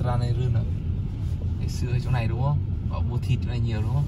Ultra này rươn ạ Ngày xưa ở chỗ này, đúng không? Họ mua thịt này nhiều, đúng không?